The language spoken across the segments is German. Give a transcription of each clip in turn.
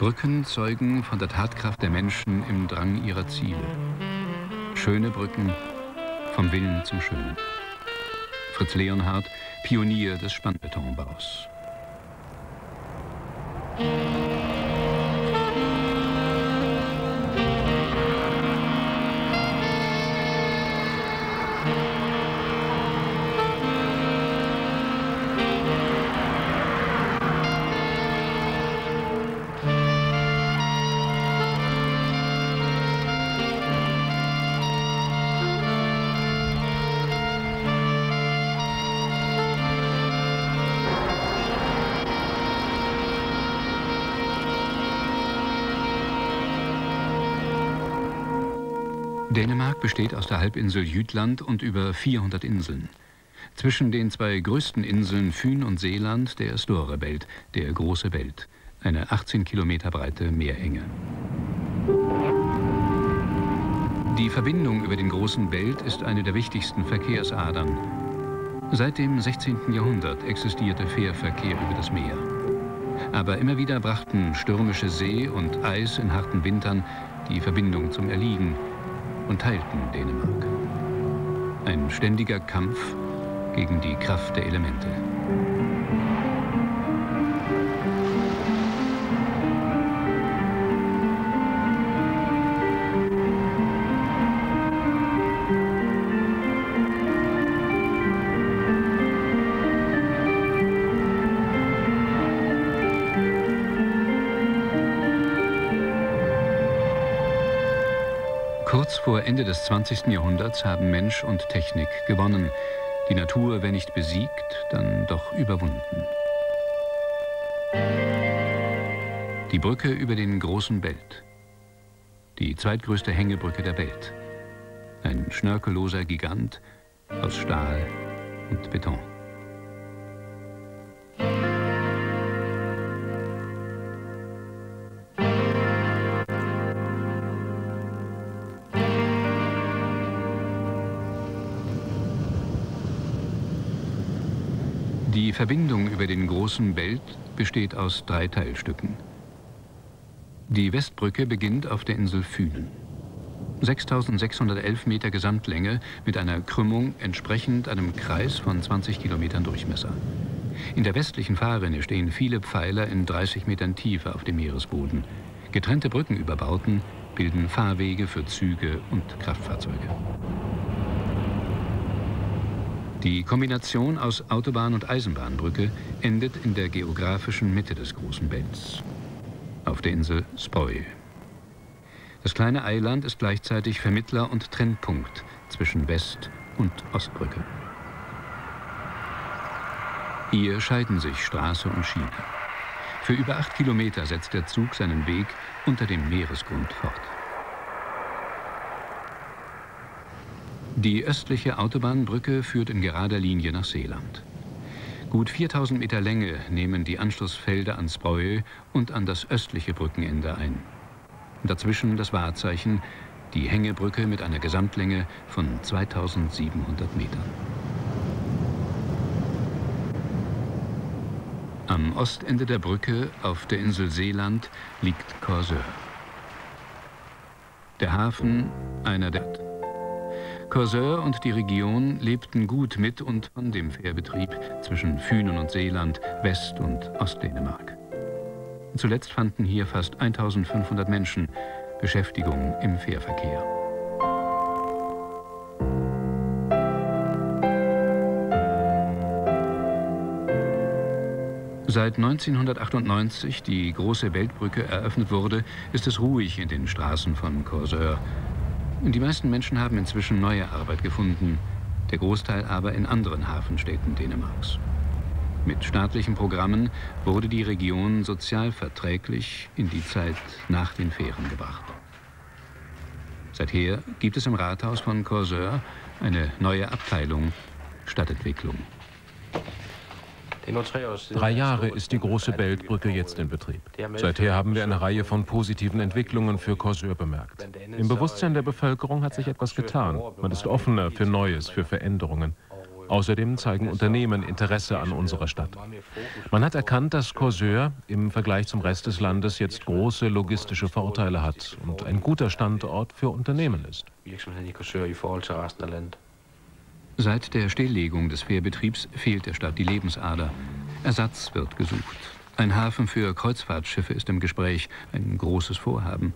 Brücken zeugen von der Tatkraft der Menschen im Drang ihrer Ziele. Schöne Brücken vom Willen zum Schönen. Fritz Leonhardt, Pionier des Spannbetonbaus. Dänemark besteht aus der Halbinsel Jütland und über 400 Inseln. Zwischen den zwei größten Inseln Fyn und Seeland der Store Belt, der große Belt, eine 18 Kilometer breite Meerenge. Die Verbindung über den großen Belt ist eine der wichtigsten Verkehrsadern. Seit dem 16. Jahrhundert existierte Fährverkehr über das Meer. Aber immer wieder brachten stürmische See und Eis in harten Wintern die Verbindung zum Erliegen und teilten Dänemark. Ein ständiger Kampf gegen die Kraft der Elemente. Kurz vor Ende des 20. Jahrhunderts haben Mensch und Technik gewonnen. Die Natur, wenn nicht besiegt, dann doch überwunden. Die Brücke über den großen Belt. Die zweitgrößte Hängebrücke der Welt. Ein schnörkelloser Gigant aus Stahl und Beton. Verbindung über den großen Belt besteht aus drei Teilstücken. Die Westbrücke beginnt auf der Insel Fünen. 6611 Meter Gesamtlänge mit einer Krümmung entsprechend einem Kreis von 20 Kilometern Durchmesser. In der westlichen Fahrrinne stehen viele Pfeiler in 30 Metern Tiefe auf dem Meeresboden. Getrennte Brückenüberbauten bilden Fahrwege für Züge und Kraftfahrzeuge. Die Kombination aus Autobahn- und Eisenbahnbrücke endet in der geografischen Mitte des großen Belts, auf der Insel Spoy. Das kleine Eiland ist gleichzeitig Vermittler und Trennpunkt zwischen West- und Ostbrücke. Hier scheiden sich Straße und Schiene. Für über acht Kilometer setzt der Zug seinen Weg unter dem Meeresgrund fort. Die östliche Autobahnbrücke führt in gerader Linie nach Seeland. Gut 4000 Meter Länge nehmen die Anschlussfelder ans Breuel und an das östliche Brückenende ein. Dazwischen das Wahrzeichen, die Hängebrücke mit einer Gesamtlänge von 2700 Metern. Am Ostende der Brücke auf der Insel Seeland liegt Corseur. Der Hafen einer der Corseur und die Region lebten gut mit und von dem Fährbetrieb zwischen Fünen und Seeland, West- und Ostdänemark. Zuletzt fanden hier fast 1500 Menschen Beschäftigung im Fährverkehr. Seit 1998 die große Weltbrücke eröffnet wurde, ist es ruhig in den Straßen von Corseur. Die meisten Menschen haben inzwischen neue Arbeit gefunden, der Großteil aber in anderen Hafenstädten Dänemarks. Mit staatlichen Programmen wurde die Region sozial verträglich in die Zeit nach den Fähren gebracht. Seither gibt es im Rathaus von Corseur eine neue Abteilung Stadtentwicklung. Drei Jahre ist die große Beltbrücke jetzt in Betrieb. Seither haben wir eine Reihe von positiven Entwicklungen für Korsør bemerkt. Im Bewusstsein der Bevölkerung hat sich etwas getan. Man ist offener für Neues, für Veränderungen. Außerdem zeigen Unternehmen Interesse an unserer Stadt. Man hat erkannt, dass Korsør im Vergleich zum Rest des Landes jetzt große logistische Vorteile hat und ein guter Standort für Unternehmen ist. Seit der Stilllegung des Fährbetriebs fehlt der Stadt die Lebensader. Ersatz wird gesucht. Ein Hafen für Kreuzfahrtschiffe ist im Gespräch, ein großes Vorhaben.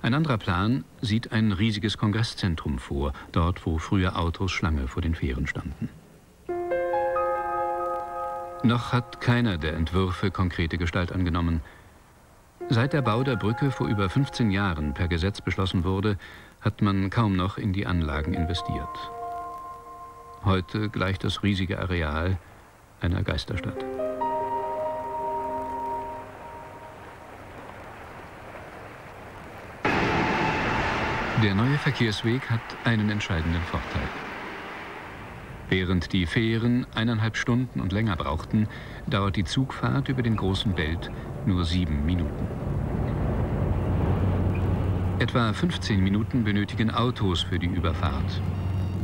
Ein anderer Plan sieht ein riesiges Kongresszentrum vor, dort wo früher Autos Schlange vor den Fähren standen. Noch hat keiner der Entwürfe konkrete Gestalt angenommen. Seit der Bau der Brücke vor über 15 Jahren per Gesetz beschlossen wurde, hat man kaum noch in die Anlagen investiert. Heute gleicht das riesige Areal einer Geisterstadt. Der neue Verkehrsweg hat einen entscheidenden Vorteil. Während die Fähren eineinhalb Stunden und länger brauchten, dauert die Zugfahrt über den großen Belt nur sieben Minuten. Etwa 15 Minuten benötigen Autos für die Überfahrt.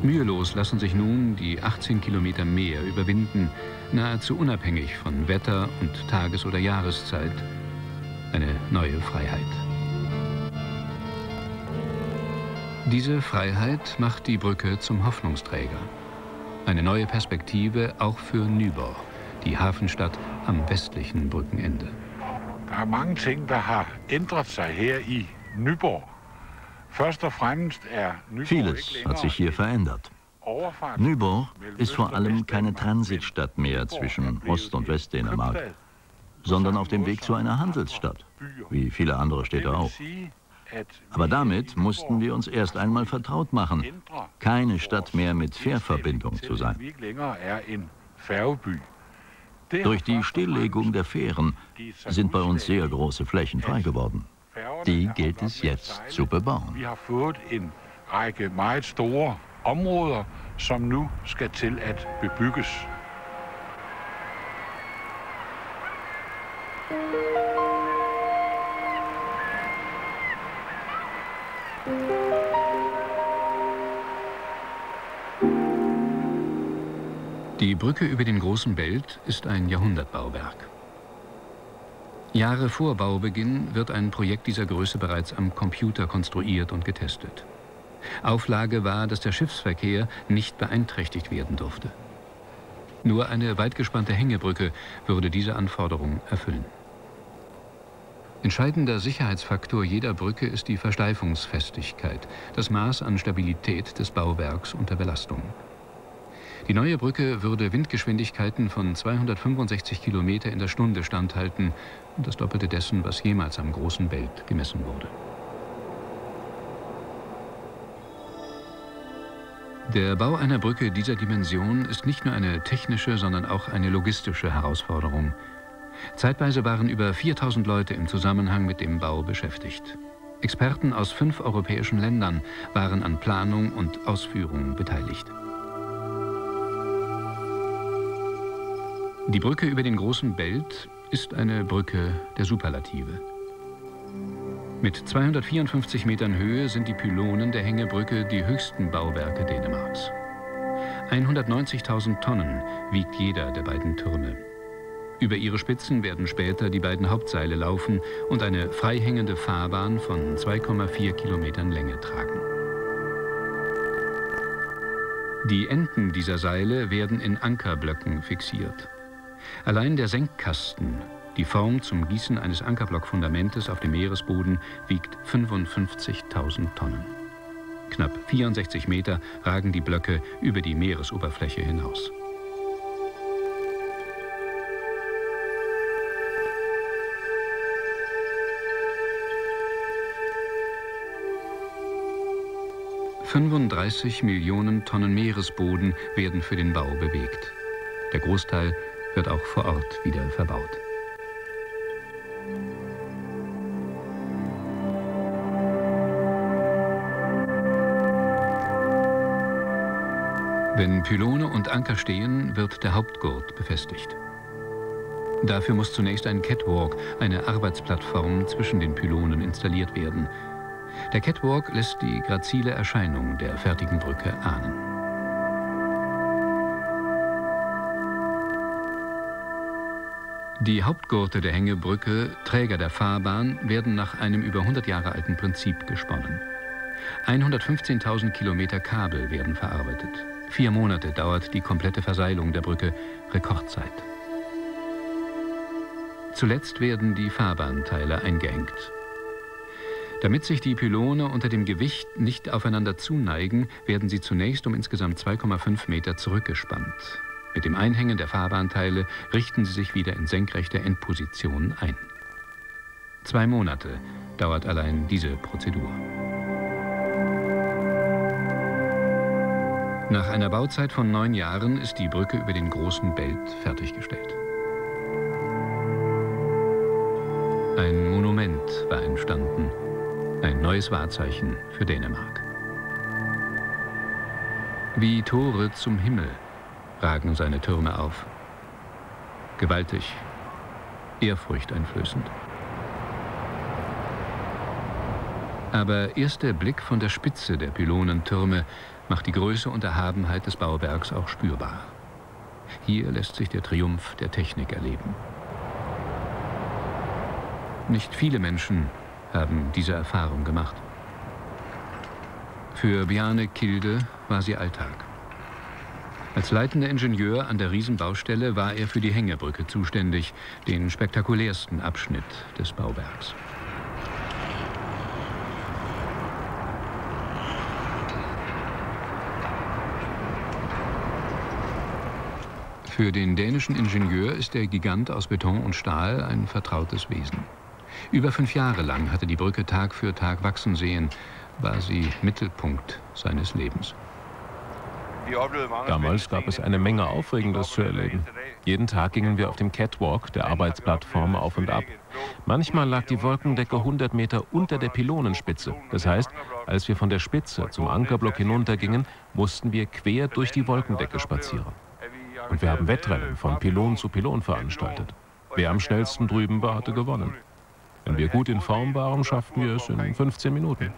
Mühelos lassen sich nun die 18 Kilometer mehr überwinden, nahezu unabhängig von Wetter und Tages- oder Jahreszeit. Eine neue Freiheit. Diese Freiheit macht die Brücke zum Hoffnungsträger. Eine neue Perspektive auch für Nyborg, die Hafenstadt am westlichen Brückenende. Der er mange ting, der har ændret sig her Nyborg. Vieles hat sich hier verändert. Nyborg ist vor allem keine Transitstadt mehr zwischen Ost- und Westdänemark, sondern auf dem Weg zu einer Handelsstadt, wie viele andere Städte auch. Aber damit mussten wir uns erst einmal vertraut machen, keine Stadt mehr mit Fährverbindung zu sein. Durch die Stilllegung der Fähren sind bei uns sehr große Flächen frei geworden. Die gilt es jetzt zu bebauen. Wir haben en række meget store områder, som nu skal til at bebygges. Die Brücke über den großen Belt ist ein Jahrhundertbauwerk. Jahre vor Baubeginn wird ein Projekt dieser Größe bereits am Computer konstruiert und getestet. Auflage war, dass der Schiffsverkehr nicht beeinträchtigt werden durfte. Nur eine weitgespannte Hängebrücke würde diese Anforderung erfüllen. Entscheidender Sicherheitsfaktor jeder Brücke ist die Versteifungsfestigkeit, das Maß an Stabilität des Bauwerks unter Belastung. Die neue Brücke würde Windgeschwindigkeiten von 265 km in der Stunde standhalten und das Doppelte dessen, was jemals am großen Belt gemessen wurde. Der Bau einer Brücke dieser Dimension ist nicht nur eine technische, sondern auch eine logistische Herausforderung. Zeitweise waren über 4000 Leute im Zusammenhang mit dem Bau beschäftigt. Experten aus fünf europäischen Ländern waren an Planung und Ausführung beteiligt. Die Brücke über den großen Belt ist eine Brücke der Superlative. Mit 254 Metern Höhe sind die Pylonen der Hängebrücke die höchsten Bauwerke Dänemarks. 190.000 Tonnen wiegt jeder der beiden Türme. Über ihre Spitzen werden später die beiden Hauptseile laufen und eine freihängende Fahrbahn von 2,4 Kilometern Länge tragen. Die Enden dieser Seile werden in Ankerblöcken fixiert. Allein der Senkkasten, die Form zum Gießen eines Ankerblockfundamentes auf dem Meeresboden, wiegt 55.000 Tonnen. Knapp 64 Meter ragen die Blöcke über die Meeresoberfläche hinaus. »35 Millionen Tonnen Meeresboden werden für den Bau bewegt. Der Großteil wird auch vor Ort wieder verbaut. Wenn Pylone und Anker stehen, wird der Hauptgurt befestigt. Dafür muss zunächst ein Catwalk, eine Arbeitsplattform zwischen den Pylonen installiert werden. Der Catwalk lässt die grazile Erscheinung der fertigen Brücke ahnen. Die Hauptgurte der Hängebrücke, Träger der Fahrbahn, werden nach einem über 100 Jahre alten Prinzip gesponnen. 115.000 Kilometer Kabel werden verarbeitet. Vier Monate dauert die komplette Verseilung der Brücke, Rekordzeit. Zuletzt werden die Fahrbahnteile eingehängt. Damit sich die Pylone unter dem Gewicht nicht aufeinander zuneigen, werden sie zunächst um insgesamt 2,5 Meter zurückgespannt. Mit dem Einhängen der Fahrbahnteile richten sie sich wieder in senkrechter Endposition ein. Zwei Monate dauert allein diese Prozedur. Nach einer Bauzeit von neun Jahren ist die Brücke über den großen Belt fertiggestellt. Ein Monument war entstanden, ein neues Wahrzeichen für Dänemark. Wie Tore zum Himmel ragen seine Türme auf. Gewaltig, ehrfurchteinflößend. Aber erst der Blick von der Spitze der Pylonentürme macht die Größe und Erhabenheit des Bauwerks auch spürbar. Hier lässt sich der Triumph der Technik erleben. Nicht viele Menschen haben diese Erfahrung gemacht. Für Bjarne Kilde war sie Alltag. Als leitender Ingenieur an der Riesenbaustelle war er für die Hängebrücke zuständig, den spektakulärsten Abschnitt des Bauwerks. Für den dänischen Ingenieur ist der Gigant aus Beton und Stahl ein vertrautes Wesen. Über fünf Jahre lang hatte die Brücke Tag für Tag wachsen sehen, war sie Mittelpunkt seines Lebens. Damals gab es eine Menge Aufregendes zu erleben. Jeden Tag gingen wir auf dem Catwalk der Arbeitsplattform auf und ab. Manchmal lag die Wolkendecke 100 Meter unter der Pylonenspitze. Das heißt, als wir von der Spitze zum Ankerblock hinuntergingen, mussten wir quer durch die Wolkendecke spazieren. Und wir haben Wettrennen von Pylon zu Pylon veranstaltet. Wer am schnellsten drüben war, hatte gewonnen. Wenn wir gut in Form waren, schafften wir es in 15 Minuten.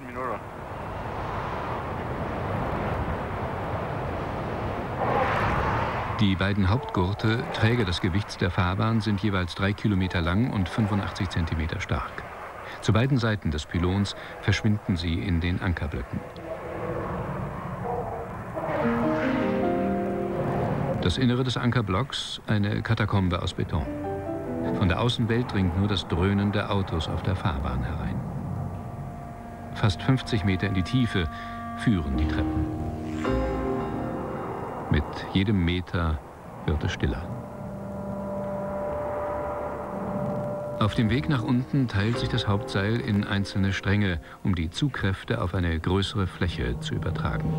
Die beiden Hauptgurte, Träger des Gewichts der Fahrbahn, sind jeweils drei Kilometer lang und 85 Zentimeter stark. Zu beiden Seiten des Pylons verschwinden sie in den Ankerblöcken. Das Innere des Ankerblocks eine Katakombe aus Beton. Von der Außenwelt dringt nur das Dröhnen der Autos auf der Fahrbahn herein. Fast 50 Meter in die Tiefe führen die Treppen. Mit jedem Meter wird es stiller. Auf dem Weg nach unten teilt sich das Hauptseil in einzelne Stränge, um die Zugkräfte auf eine größere Fläche zu übertragen.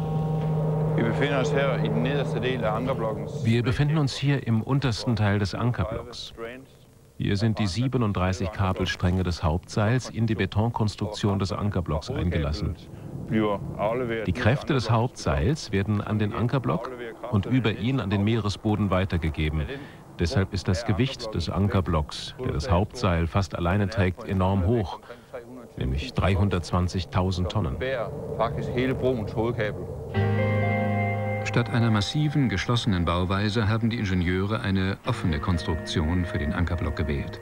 Wir befinden uns hier im untersten Teil des Ankerblocks. Hier sind die 37 Kabelstränge des Hauptseils in die Betonkonstruktion des Ankerblocks eingelassen. Die Kräfte des Hauptseils werden an den Ankerblock und über ihn an den Meeresboden weitergegeben. Deshalb ist das Gewicht des Ankerblocks, der das Hauptseil fast alleine trägt, enorm hoch, nämlich 320.000 Tonnen. Statt einer massiven, geschlossenen Bauweise haben die Ingenieure eine offene Konstruktion für den Ankerblock gewählt.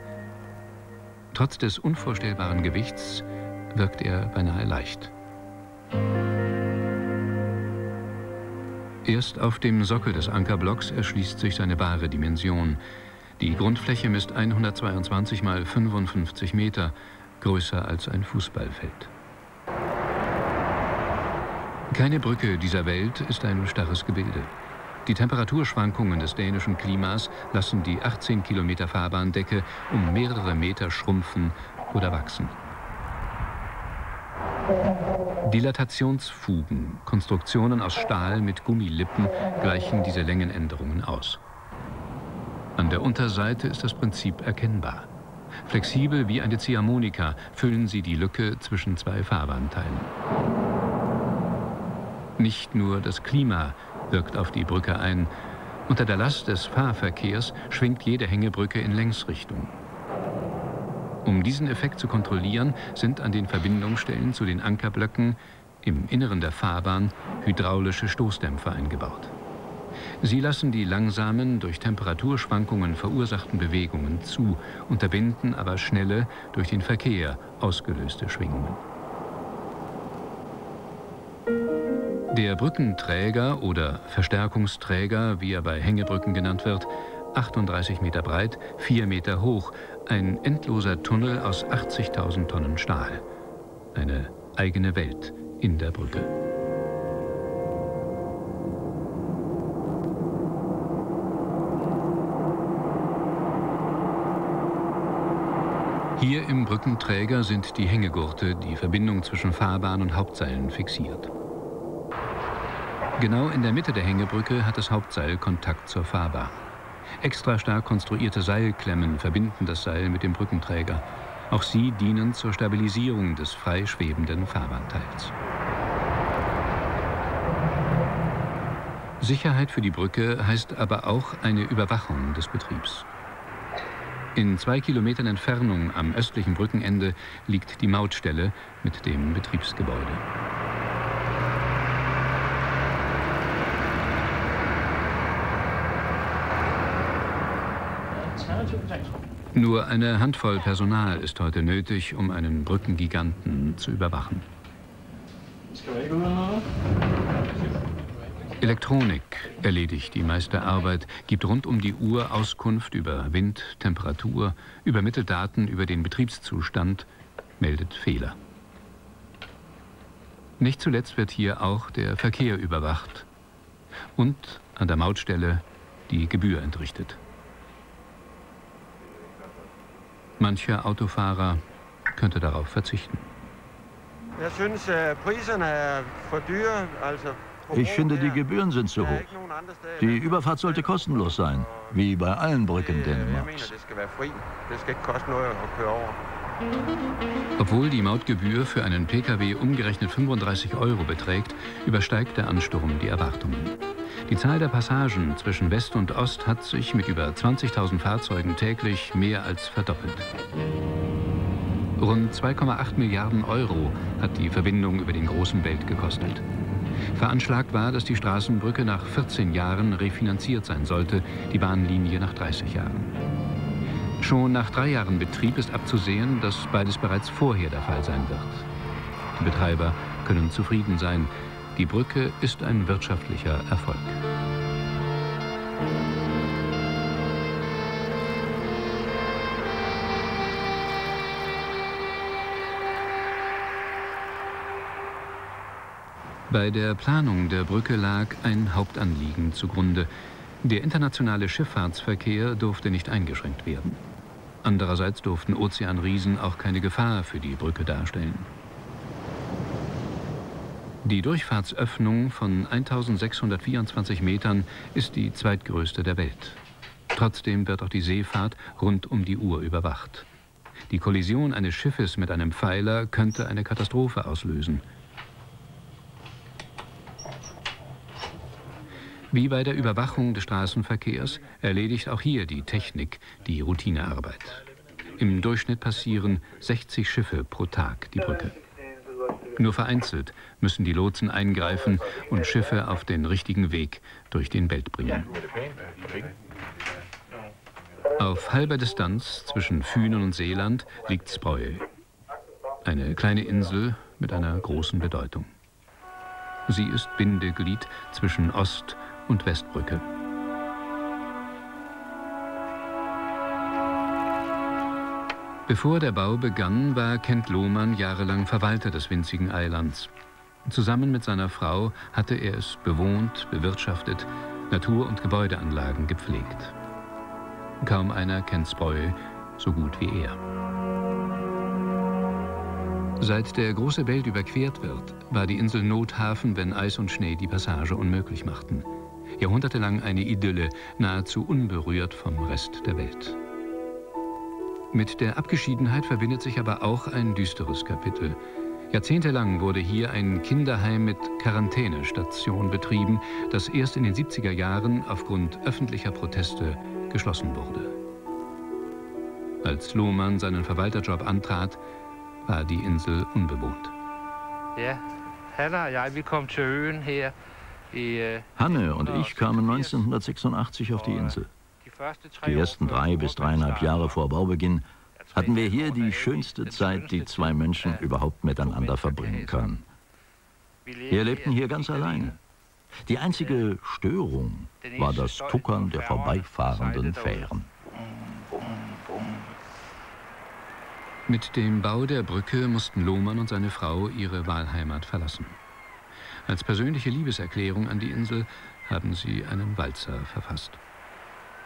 Trotz des unvorstellbaren Gewichts wirkt er beinahe leicht. Erst auf dem Sockel des Ankerblocks erschließt sich seine wahre Dimension. Die Grundfläche misst 122 mal 55 Meter, größer als ein Fußballfeld. Keine Brücke dieser Welt ist ein starres Gebilde. Die Temperaturschwankungen des dänischen Klimas lassen die 18 Kilometer Fahrbahndecke um mehrere Meter schrumpfen oder wachsen. Dilatationsfugen, Konstruktionen aus Stahl mit Gummilippen, gleichen diese Längenänderungen aus. An der Unterseite ist das Prinzip erkennbar. Flexibel wie eine Ziehharmonika füllen sie die Lücke zwischen zwei Fahrbahnteilen. Nicht nur das Klima wirkt auf die Brücke ein. Unter der Last des Fahrverkehrs schwingt jede Hängebrücke in Längsrichtung. Um diesen Effekt zu kontrollieren, sind an den Verbindungsstellen zu den Ankerblöcken im Inneren der Fahrbahn hydraulische Stoßdämpfer eingebaut. Sie lassen die langsamen, durch Temperaturschwankungen verursachten Bewegungen zu, unterbinden aber schnelle, durch den Verkehr ausgelöste Schwingungen. Der Brückenträger oder Verstärkungsträger, wie er bei Hängebrücken genannt wird, 38 Meter breit, 4 Meter hoch, ein endloser Tunnel aus 80.000 Tonnen Stahl. Eine eigene Welt in der Brücke. Hier im Brückenträger sind die Hängegurte, die Verbindung zwischen Fahrbahn und Hauptseilen fixiert. Genau in der Mitte der Hängebrücke hat das Hauptseil Kontakt zur Fahrbahn. Extra stark konstruierte Seilklemmen verbinden das Seil mit dem Brückenträger. Auch sie dienen zur Stabilisierung des freischwebenden Fahrbahnteils. Sicherheit für die Brücke heißt aber auch eine Überwachung des Betriebs. In zwei Kilometern Entfernung am östlichen Brückenende liegt die Mautstelle mit dem Betriebsgebäude. Nur eine Handvoll Personal ist heute nötig, um einen Brückengiganten zu überwachen. Elektronik erledigt die meiste Arbeit, gibt rund um die Uhr Auskunft über Wind, Temperatur, übermittelt Daten über den Betriebszustand, meldet Fehler. Nicht zuletzt wird hier auch der Verkehr überwacht und an der Mautstelle die Gebühr entrichtet. Mancher Autofahrer könnte darauf verzichten. Ich finde, die Gebühren sind zu hoch. Die Überfahrt sollte kostenlos sein, wie bei allen Brücken Dänemarks. Obwohl die Mautgebühr für einen Pkw umgerechnet 35 Euro beträgt, übersteigt der Ansturm die Erwartungen. Die Zahl der Passagen zwischen West und Ost hat sich mit über 20.000 Fahrzeugen täglich mehr als verdoppelt. Rund 2,8 Milliarden Euro hat die Verbindung über den großen Belt gekostet. Veranschlagt war, dass die Straßenbrücke nach 14 Jahren refinanziert sein sollte, die Bahnlinie nach 30 Jahren. Schon nach drei Jahren Betrieb ist abzusehen, dass beides bereits vorher der Fall sein wird. Die Betreiber können zufrieden sein, die Brücke ist ein wirtschaftlicher Erfolg. Bei der Planung der Brücke lag ein Hauptanliegen zugrunde. Der internationale Schifffahrtsverkehr durfte nicht eingeschränkt werden. Andererseits durften Ozeanriesen auch keine Gefahr für die Brücke darstellen. Die Durchfahrtsöffnung von 1624 Metern ist die zweitgrößte der Welt. Trotzdem wird auch die Seefahrt rund um die Uhr überwacht. Die Kollision eines Schiffes mit einem Pfeiler könnte eine Katastrophe auslösen. Wie bei der Überwachung des Straßenverkehrs erledigt auch hier die Technik die Routinearbeit. Im Durchschnitt passieren 60 Schiffe pro Tag die Brücke. Nur vereinzelt müssen die Lotsen eingreifen und Schiffe auf den richtigen Weg durch den Belt bringen. Auf halber Distanz zwischen Fünen und Seeland liegt Spreu. Eine kleine Insel mit einer großen Bedeutung. Sie ist Bindeglied zwischen Ost- und Westbrücke. Bevor der Bau begann, war Kent Lohmann jahrelang Verwalter des winzigen Eilands. Zusammen mit seiner Frau hatte er es bewohnt, bewirtschaftet, Natur- und Gebäudeanlagen gepflegt. Kaum einer kennt Spreu so gut wie er. Seit der große Belt überquert wird, war die Insel Nothafen, wenn Eis und Schnee die Passage unmöglich machten. Jahrhundertelang eine Idylle, nahezu unberührt vom Rest der Welt. Mit der Abgeschiedenheit verbindet sich aber auch ein düsteres Kapitel. Jahrzehntelang wurde hier ein Kinderheim mit Quarantänestation betrieben, das erst in den 70er Jahren aufgrund öffentlicher Proteste geschlossen wurde. Als Lohmann seinen Verwalterjob antrat, war die Insel unbewohnt. Ja, Hanna og jeg, vi kom til øen her Hanne und ich kamen 1986 auf die Insel. Die ersten drei bis dreieinhalb Jahre vor Baubeginn hatten wir hier die schönste Zeit, die zwei Menschen überhaupt miteinander verbringen können. Wir lebten hier ganz alleine. Die einzige Störung war das Tuckern der vorbeifahrenden Fähren. Mit dem Bau der Brücke mussten Lohmann und seine Frau ihre Wahlheimat verlassen. Als persönliche Liebeserklärung an die Insel haben sie einen Walzer verfasst.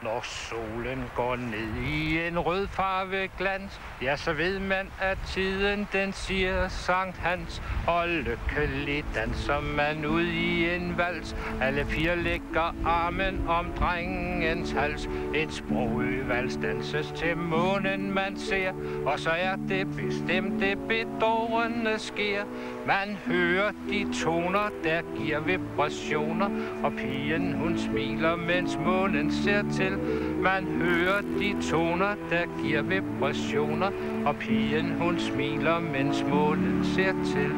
Når solen går ned i en rødfarve glans, ja, så ved man, at tiden den siger Sankt Hans. Og lykkeligt danser man ud i en vals. Alle fire lægger armen om drengens hals. En sprogøvals danses til månen man ser. Og så er det bestemt det bedårende sker. Man hører de toner, der giver vibrationer. Og pigen hun smiler, mens månen ser til til. Man hører de toner, der giver vibrationer, og pigen hun smiler, mens månen ser til.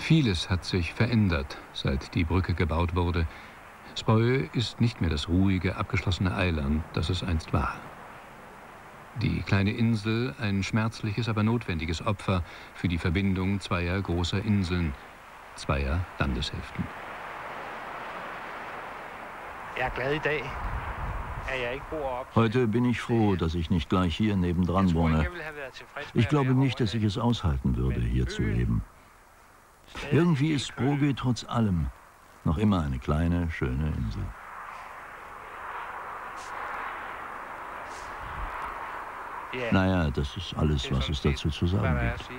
Vieles hat sich verändert, seit die Brücke gebaut wurde. Spreu ist nicht mehr das ruhige, abgeschlossene Eiland, das es einst war. Die kleine Insel ein schmerzliches, aber notwendiges Opfer für die Verbindung zweier großer Inseln, zweier Landeshälften. Heute bin ich froh, dass ich nicht gleich hier nebendran wohne. Ich glaube nicht, dass ich es aushalten würde, hier zu leben. Irgendwie ist Brogge trotz allem noch immer eine kleine, schöne Insel. Naja, das ist alles, was es dazu zu sagen gibt.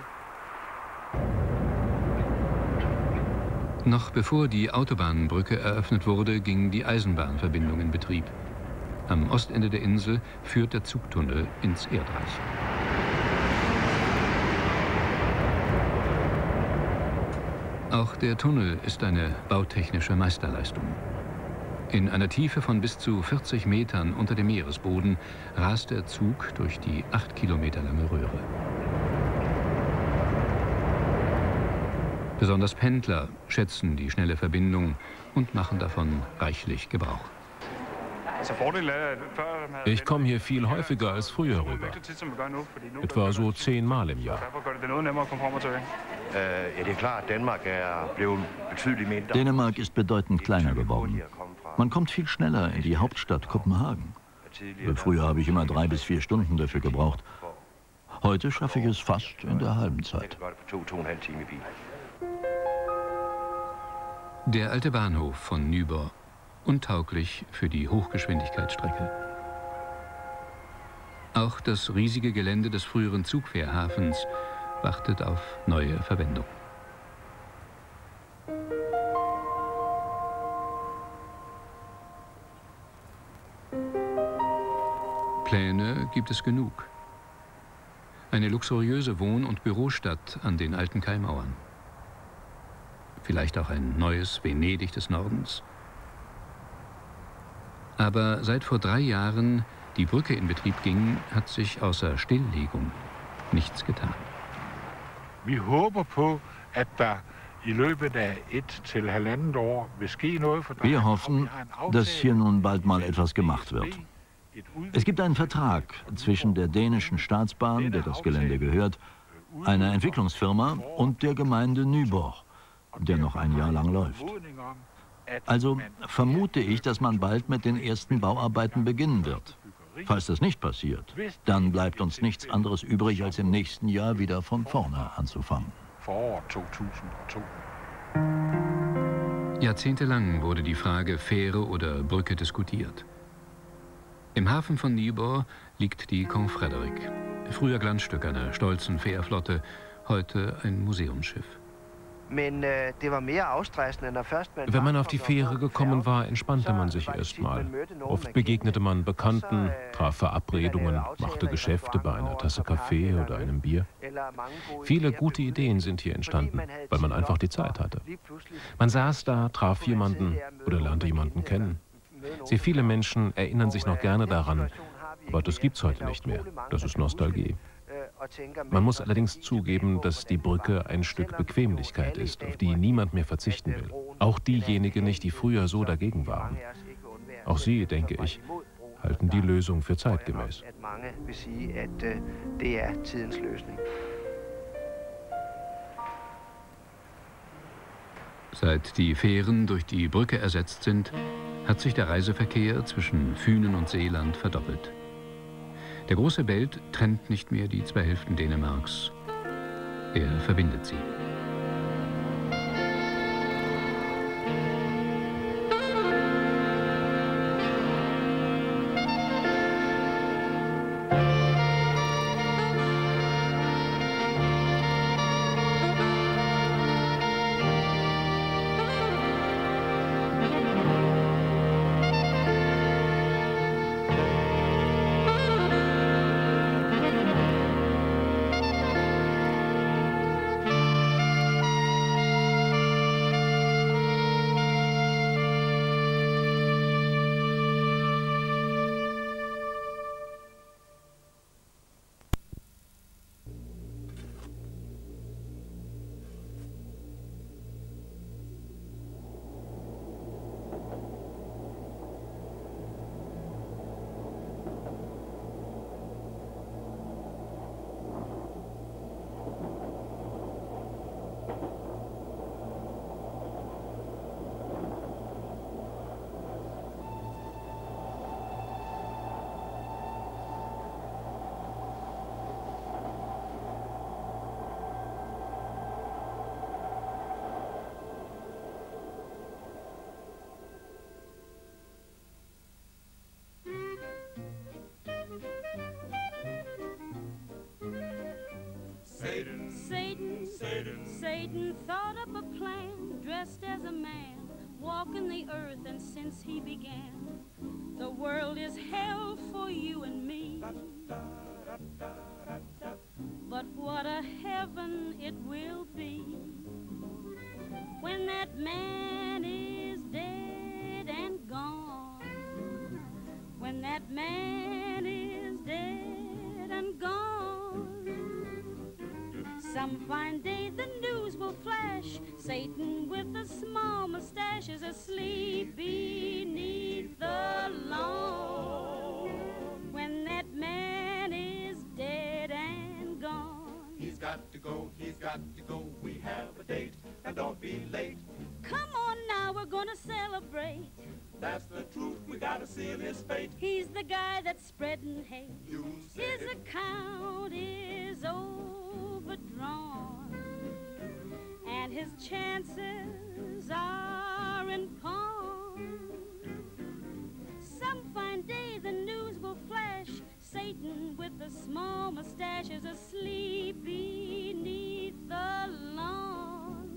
Noch bevor die Autobahnbrücke eröffnet wurde, ging die Eisenbahnverbindung in Betrieb. Am Ostende der Insel führt der Zugtunnel ins Erdreich. Auch der Tunnel ist eine bautechnische Meisterleistung. In einer Tiefe von bis zu 40 Metern unter dem Meeresboden rast der Zug durch die acht Kilometer lange Röhre. Besonders Pendler schätzen die schnelle Verbindung und machen davon reichlich Gebrauch. Ich komme hier viel häufiger als früher rüber. Etwa so zehnmal im Jahr. Dänemark ist bedeutend kleiner geworden. Man kommt viel schneller in die Hauptstadt Kopenhagen. Früher habe ich immer drei bis vier Stunden dafür gebraucht. Heute schaffe ich es fast in der halben Zeit. Der alte Bahnhof von Nübor, untauglich für die Hochgeschwindigkeitsstrecke. Auch das riesige Gelände des früheren Zugfährhafens wartet auf neue Verwendung. Pläne gibt es genug. Eine luxuriöse Wohn- und Bürostadt an den alten Kaimauern vielleicht auch ein neues Venedig des Nordens. Aber seit vor drei Jahren die Brücke in Betrieb ging, hat sich außer Stilllegung nichts getan. Wir hoffen dass hier nun bald mal etwas gemacht wird. Es gibt einen Vertrag zwischen der dänischen Staatsbahn, der das Gelände gehört, einer Entwicklungsfirma und der Gemeinde Nyborg der noch ein Jahr lang läuft. Also vermute ich, dass man bald mit den ersten Bauarbeiten beginnen wird. Falls das nicht passiert, dann bleibt uns nichts anderes übrig, als im nächsten Jahr wieder von vorne anzufangen. Jahrzehntelang wurde die Frage Fähre oder Brücke diskutiert. Im Hafen von Nibor liegt die Confrédéric. Früher Glanzstück einer stolzen Fährflotte, heute ein Museumsschiff. Äh, Wenn man auf die Fähre gekommen war, entspannte man sich erstmal. Oft begegnete man Bekannten, äh, traf Verabredungen, machte Geschäfte bei einer Tasse Kaffee oder einem Bier. Viele gute Ideen sind hier entstanden, weil man einfach die Zeit hatte. Man saß da, traf jemanden oder lernte jemanden kennen. Sehr viele Menschen erinnern sich noch gerne daran, aber das gibt's heute nicht mehr. Das ist Nostalgie. Man muss allerdings zugeben, dass die Brücke ein Stück Bequemlichkeit ist, auf die niemand mehr verzichten will. Auch diejenigen nicht, die früher so dagegen waren. Auch sie, denke ich, halten die Lösung für zeitgemäß. Seit die Fähren durch die Brücke ersetzt sind, hat sich der Reiseverkehr zwischen Fünen und Seeland verdoppelt. Der große Belt trennt nicht mehr die zwei Hälften Dänemarks. Er verbindet sie. Since he began. The world is hell for you and me. But what a heaven it will be when that man is dead and gone. When that man Some fine day the news will flash Satan with a small mustache is asleep beneath the lawn. When that man is dead and gone. He's got to go, he's got to go. We have a date, and don't be late. Come on now, we're gonna celebrate. That's the truth, we gotta seal his fate. He's the guy that's spreading hate. His account his chances are in pawn. Some fine day the news will flash. Satan with a small mustache is asleep beneath the lawn.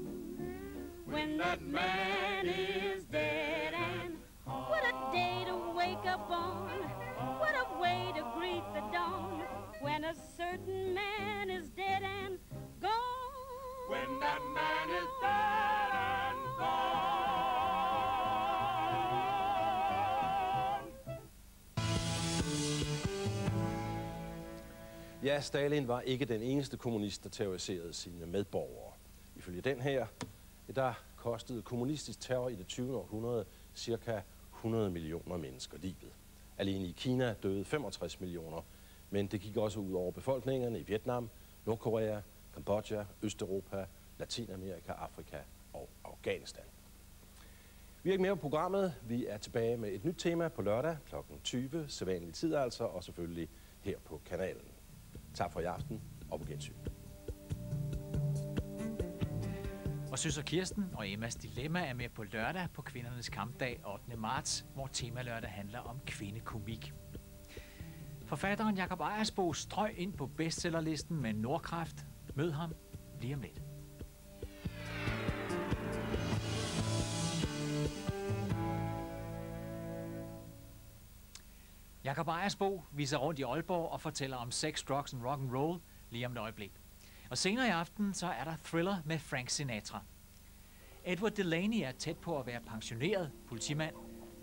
When that man is dead and what a day to wake up on. Ja, Stalin var ikke den eneste kommunist, der terroriserede sine medborgere. Ifølge den her, der kostede kommunistisk terror i det 20. århundrede cirka 100 millioner mennesker livet. Alene i Kina døde 65 millioner, men det gik også ud over befolkningerne i Vietnam, Nordkorea, Kambodja, Østeuropa, Latinamerika, Afrika og Afghanistan. Vi er ikke mere på programmet. Vi er tilbage med et nyt tema på lørdag kl. 20, sædvanlig tid altså, og selvfølgelig her på kanalen. Tak for i aften, og på gensyn. Og søster Kirsten og Emmas Dilemma er med på lørdag på Kvindernes Kampdag 8. marts, hvor tema lørdag handler om kvindekomik. Forfatteren Jakob Ejersbo strøg ind på bestsellerlisten med Nordkraft. Mød ham lige om lidt. Jakob Ejersbo viser rundt i Aalborg og fortæller om sex, drugs and rock and roll lige om et øjeblik. Og senere i aften så er der thriller med Frank Sinatra. Edward Delaney er tæt på at være pensioneret politimand.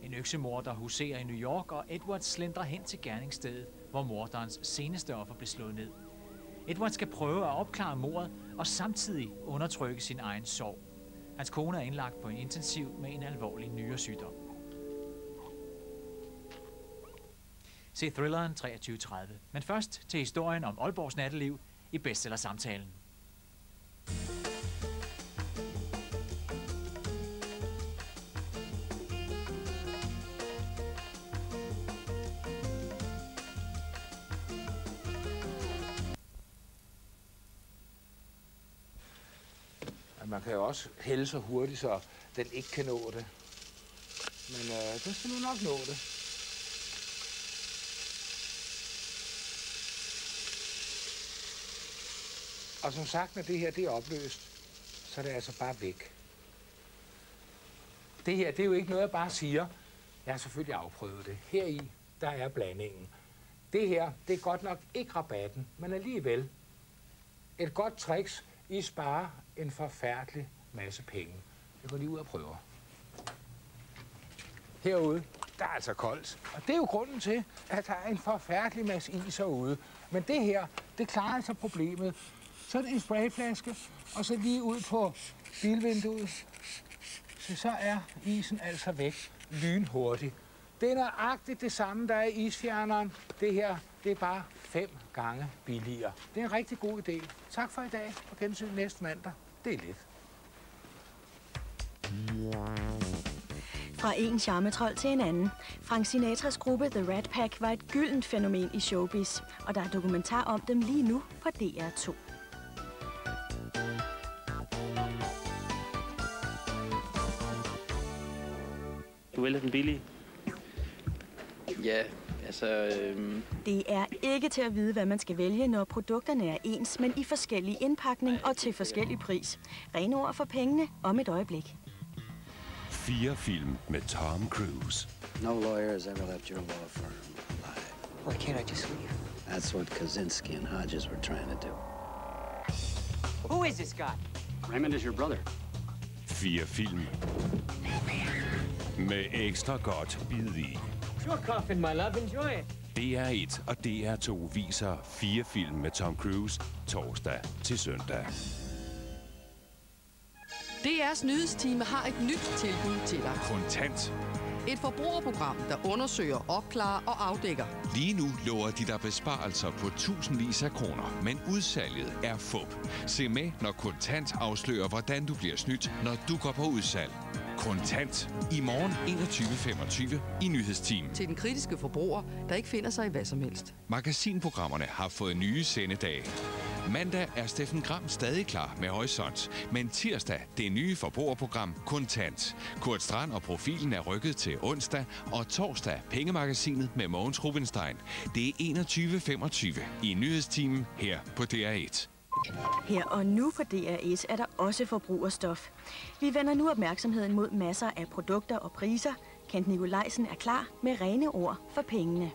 En øksemorder huserer i New York, og Edward slendrer hen til gerningsstedet, hvor morderens seneste offer blev slået ned. Edward skal prøve at opklare mordet og samtidig undertrykke sin egen sorg. Hans kone er indlagt på en intensiv med en alvorlig nyresygdom. Se thrilleren 23.30. Men først til historien om Aalborgs natteliv i bestseller-samtalen. Man kan jo også hælde så hurtigt, så den ikke kan nå det. Men øh, den skal nu nok nå det. Og som sagt, når det her det er opløst, så er det altså bare væk. Det her, det er jo ikke noget, jeg bare siger. Jeg har selvfølgelig afprøvet det. Her i, der er blandingen. Det her, det er godt nok ikke rabatten, men alligevel et godt tricks. I sparer en forfærdelig masse penge. Jeg går lige ud og prøver. Herude, der er altså koldt. Og det er jo grunden til, at der er en forfærdelig masse is herude. Men det her, det klarer altså problemet. Sådan en sprayflaske, og så lige ud på bilvinduet. Så, så er isen altså væk lynhurtigt. Det er nøjagtigt det samme, der er i isfjerneren. Det her, det er bare fem gange billigere. Det er en rigtig god idé. Tak for i dag, og gensyn næste mandag. Det er lidt. Fra en charmetrol til en anden. Frank Sinatras gruppe The Rat Pack var et gyldent fænomen i showbiz, og der er dokumentar om dem lige nu på DR2. Du vælger den billige? Ja, altså... Øhm... Det er ikke til at vide, hvad man skal vælge, når produkterne er ens, men i forskellig indpakning og til forskellig pris. Rene ord for pengene om et øjeblik. Fire film med Tom Cruise. No lawyer has ever left your law firm alive. Why can't I just leave? That's what Kaczynski and Hodges were trying to do. Who is this guy? Raymond is your brother. Fire film med ekstra godt bid i. Sure coffin, my love. Enjoy it. DR1 og DR2 viser fire film med Tom Cruise torsdag til søndag. DR's nyhedsteam har et nyt tilbud til dig. Kontant. Et forbrugerprogram, der undersøger, opklarer og afdækker. Lige nu lover de der besparelser på tusindvis af kroner, men udsalget er fup. Se med, når Kontant afslører, hvordan du bliver snydt, når du går på udsalg. Kontant. I morgen 21.25 i Nyhedsteam. Til den kritiske forbruger, der ikke finder sig i hvad som helst. Magasinprogrammerne har fået nye sendedage. Mandag er Steffen Gram stadig klar med Horisont, men tirsdag det nye forbrugerprogram Kontant. Kurt Strand og profilen er rykket til onsdag, og torsdag Pengemagasinet med Mogens Rubenstein. Det er 21.25 i Nyhedsteam her på DR1. Her og nu på DR1 er der også forbrugerstof. Vi vender nu opmærksomheden mod masser af produkter og priser. Kent Nikolajsen er klar med rene ord for pengene.